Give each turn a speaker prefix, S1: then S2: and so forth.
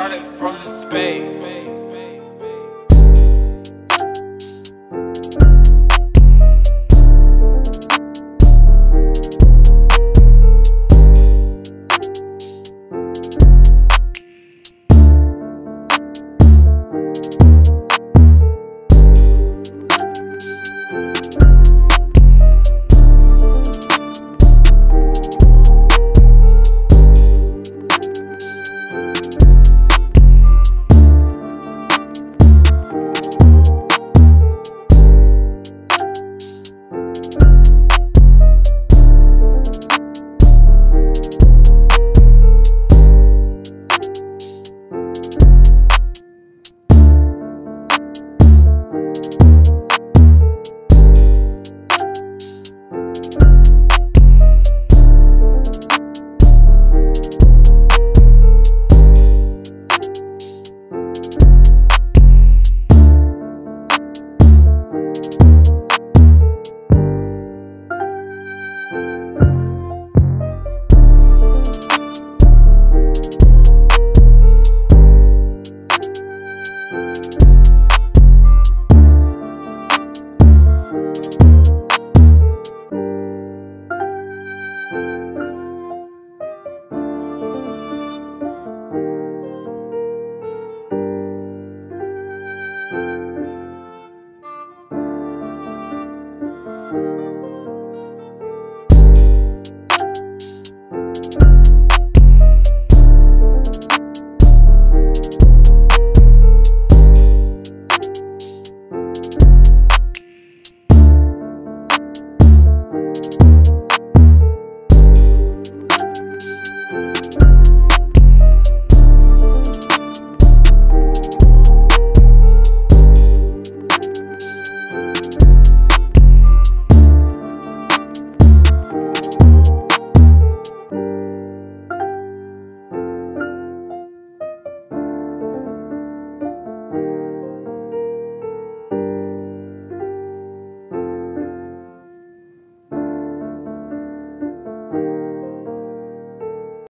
S1: brought it from the space.